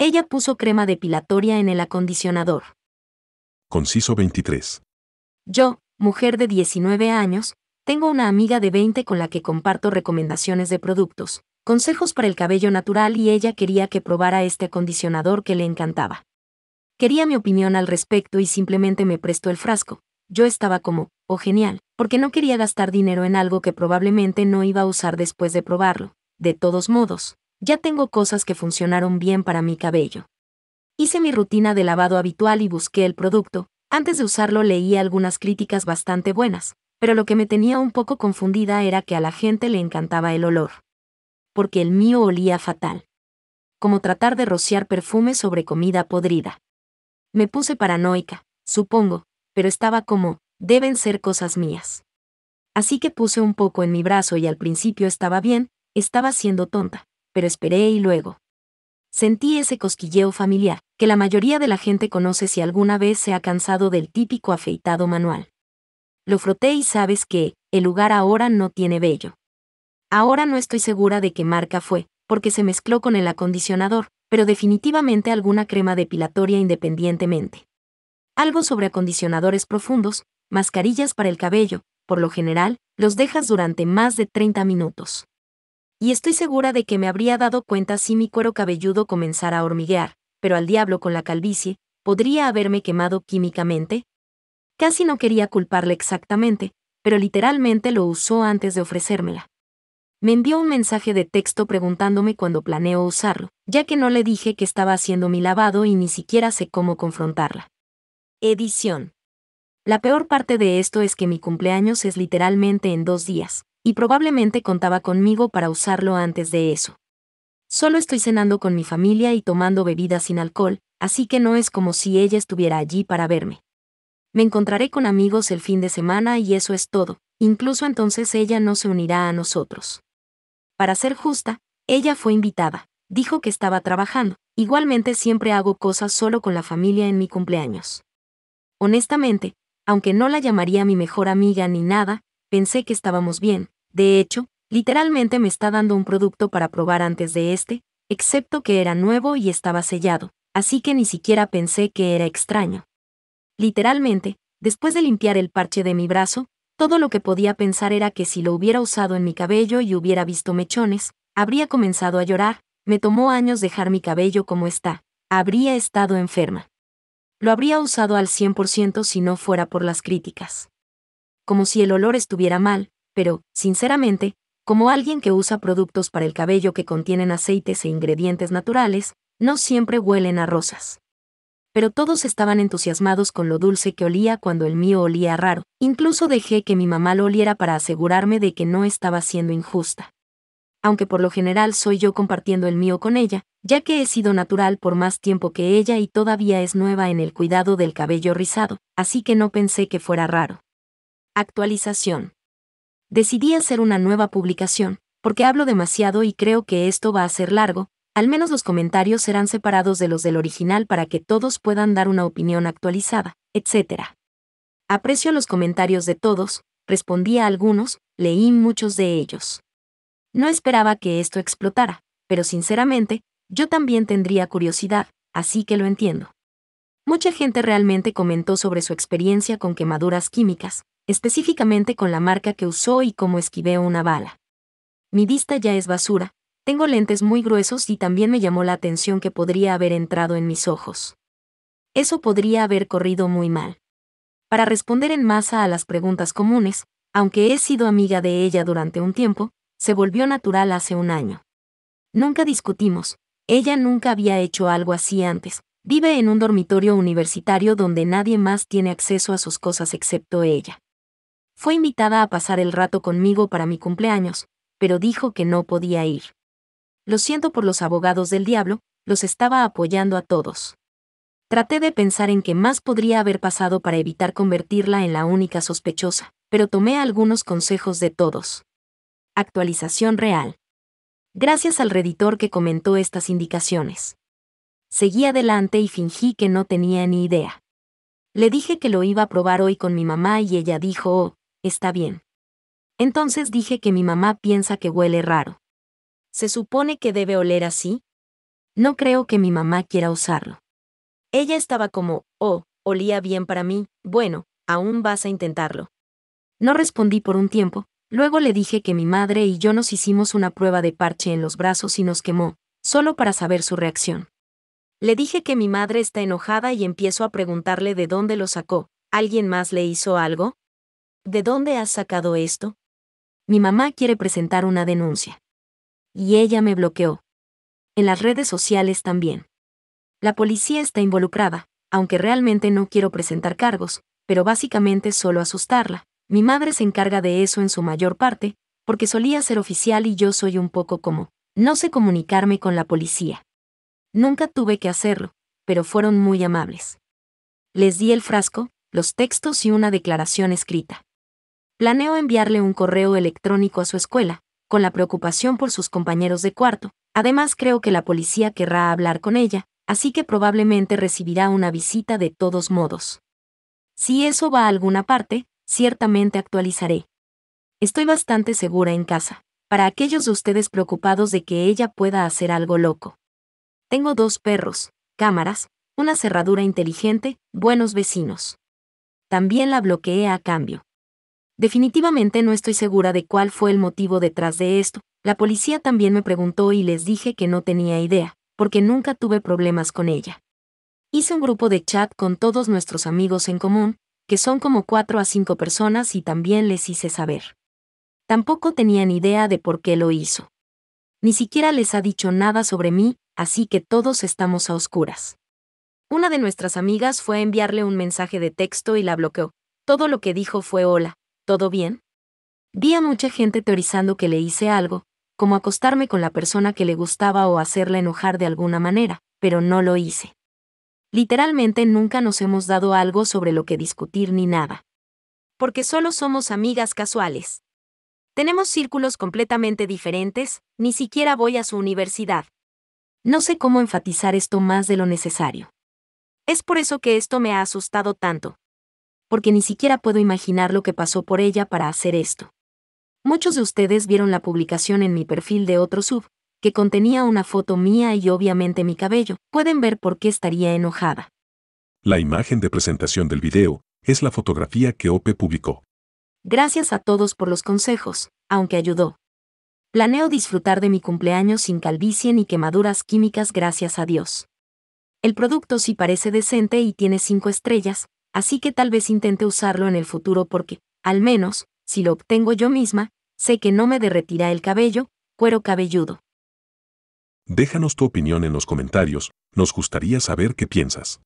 Ella puso crema depilatoria en el acondicionador. Conciso 23. Yo, mujer de 19 años, tengo una amiga de 20 con la que comparto recomendaciones de productos, consejos para el cabello natural y ella quería que probara este acondicionador que le encantaba. Quería mi opinión al respecto y simplemente me prestó el frasco. Yo estaba como, oh genial, porque no quería gastar dinero en algo que probablemente no iba a usar después de probarlo. De todos modos, ya tengo cosas que funcionaron bien para mi cabello. Hice mi rutina de lavado habitual y busqué el producto. Antes de usarlo leí algunas críticas bastante buenas, pero lo que me tenía un poco confundida era que a la gente le encantaba el olor. Porque el mío olía fatal. Como tratar de rociar perfume sobre comida podrida. Me puse paranoica, supongo, pero estaba como, deben ser cosas mías. Así que puse un poco en mi brazo y al principio estaba bien, estaba siendo tonta, pero esperé y luego. Sentí ese cosquilleo familiar, que la mayoría de la gente conoce si alguna vez se ha cansado del típico afeitado manual. Lo froté y sabes que, el lugar ahora no tiene vello. Ahora no estoy segura de qué marca fue, porque se mezcló con el acondicionador, pero definitivamente alguna crema depilatoria independientemente. Algo sobre acondicionadores profundos, mascarillas para el cabello, por lo general, los dejas durante más de 30 minutos. Y estoy segura de que me habría dado cuenta si mi cuero cabelludo comenzara a hormiguear, pero al diablo con la calvicie, ¿podría haberme quemado químicamente? Casi no quería culparle exactamente, pero literalmente lo usó antes de ofrecérmela. Me envió un mensaje de texto preguntándome cuándo planeo usarlo, ya que no le dije que estaba haciendo mi lavado y ni siquiera sé cómo confrontarla. Edición. La peor parte de esto es que mi cumpleaños es literalmente en dos días, y probablemente contaba conmigo para usarlo antes de eso. Solo estoy cenando con mi familia y tomando bebidas sin alcohol, así que no es como si ella estuviera allí para verme. Me encontraré con amigos el fin de semana y eso es todo, incluso entonces ella no se unirá a nosotros. Para ser justa, ella fue invitada, dijo que estaba trabajando, igualmente siempre hago cosas solo con la familia en mi cumpleaños. Honestamente, aunque no la llamaría mi mejor amiga ni nada, pensé que estábamos bien, de hecho, literalmente me está dando un producto para probar antes de este, excepto que era nuevo y estaba sellado, así que ni siquiera pensé que era extraño. Literalmente, después de limpiar el parche de mi brazo, todo lo que podía pensar era que si lo hubiera usado en mi cabello y hubiera visto mechones, habría comenzado a llorar, me tomó años dejar mi cabello como está, habría estado enferma. Lo habría usado al 100% si no fuera por las críticas. Como si el olor estuviera mal, pero, sinceramente, como alguien que usa productos para el cabello que contienen aceites e ingredientes naturales, no siempre huelen a rosas pero todos estaban entusiasmados con lo dulce que olía cuando el mío olía raro. Incluso dejé que mi mamá lo oliera para asegurarme de que no estaba siendo injusta. Aunque por lo general soy yo compartiendo el mío con ella, ya que he sido natural por más tiempo que ella y todavía es nueva en el cuidado del cabello rizado, así que no pensé que fuera raro. Actualización. Decidí hacer una nueva publicación, porque hablo demasiado y creo que esto va a ser largo, al menos los comentarios serán separados de los del original para que todos puedan dar una opinión actualizada, etc. Aprecio los comentarios de todos, respondí a algunos, leí muchos de ellos. No esperaba que esto explotara, pero sinceramente, yo también tendría curiosidad, así que lo entiendo. Mucha gente realmente comentó sobre su experiencia con quemaduras químicas, específicamente con la marca que usó y cómo esquivé una bala. Mi vista ya es basura, tengo lentes muy gruesos y también me llamó la atención que podría haber entrado en mis ojos. Eso podría haber corrido muy mal. Para responder en masa a las preguntas comunes, aunque he sido amiga de ella durante un tiempo, se volvió natural hace un año. Nunca discutimos, ella nunca había hecho algo así antes, vive en un dormitorio universitario donde nadie más tiene acceso a sus cosas excepto ella. Fue invitada a pasar el rato conmigo para mi cumpleaños, pero dijo que no podía ir. Lo siento por los abogados del diablo, los estaba apoyando a todos. Traté de pensar en qué más podría haber pasado para evitar convertirla en la única sospechosa, pero tomé algunos consejos de todos. Actualización real. Gracias al reditor que comentó estas indicaciones. Seguí adelante y fingí que no tenía ni idea. Le dije que lo iba a probar hoy con mi mamá y ella dijo, oh, está bien. Entonces dije que mi mamá piensa que huele raro. ¿Se supone que debe oler así? No creo que mi mamá quiera usarlo. Ella estaba como, oh, olía bien para mí, bueno, aún vas a intentarlo. No respondí por un tiempo, luego le dije que mi madre y yo nos hicimos una prueba de parche en los brazos y nos quemó, solo para saber su reacción. Le dije que mi madre está enojada y empiezo a preguntarle de dónde lo sacó. ¿Alguien más le hizo algo? ¿De dónde has sacado esto? Mi mamá quiere presentar una denuncia. Y ella me bloqueó. En las redes sociales también. La policía está involucrada, aunque realmente no quiero presentar cargos, pero básicamente solo asustarla. Mi madre se encarga de eso en su mayor parte, porque solía ser oficial y yo soy un poco como, no sé comunicarme con la policía. Nunca tuve que hacerlo, pero fueron muy amables. Les di el frasco, los textos y una declaración escrita. Planeo enviarle un correo electrónico a su escuela, con la preocupación por sus compañeros de cuarto. Además creo que la policía querrá hablar con ella, así que probablemente recibirá una visita de todos modos. Si eso va a alguna parte, ciertamente actualizaré. Estoy bastante segura en casa, para aquellos de ustedes preocupados de que ella pueda hacer algo loco. Tengo dos perros, cámaras, una cerradura inteligente, buenos vecinos. También la bloqueé a cambio. Definitivamente no estoy segura de cuál fue el motivo detrás de esto. La policía también me preguntó y les dije que no tenía idea, porque nunca tuve problemas con ella. Hice un grupo de chat con todos nuestros amigos en común, que son como cuatro a cinco personas y también les hice saber. Tampoco tenían idea de por qué lo hizo. Ni siquiera les ha dicho nada sobre mí, así que todos estamos a oscuras. Una de nuestras amigas fue a enviarle un mensaje de texto y la bloqueó. Todo lo que dijo fue hola, ¿todo bien? Vi a mucha gente teorizando que le hice algo, como acostarme con la persona que le gustaba o hacerla enojar de alguna manera, pero no lo hice. Literalmente nunca nos hemos dado algo sobre lo que discutir ni nada. Porque solo somos amigas casuales. Tenemos círculos completamente diferentes, ni siquiera voy a su universidad. No sé cómo enfatizar esto más de lo necesario. Es por eso que esto me ha asustado tanto. Porque ni siquiera puedo imaginar lo que pasó por ella para hacer esto. Muchos de ustedes vieron la publicación en mi perfil de otro sub, que contenía una foto mía y obviamente mi cabello. Pueden ver por qué estaría enojada. La imagen de presentación del video es la fotografía que OPE publicó. Gracias a todos por los consejos, aunque ayudó. Planeo disfrutar de mi cumpleaños sin calvicie ni quemaduras químicas gracias a Dios. El producto sí parece decente y tiene 5 estrellas, así que tal vez intente usarlo en el futuro porque, al menos, si lo obtengo yo misma, sé que no me derretirá el cabello, cuero cabelludo. Déjanos tu opinión en los comentarios, nos gustaría saber qué piensas.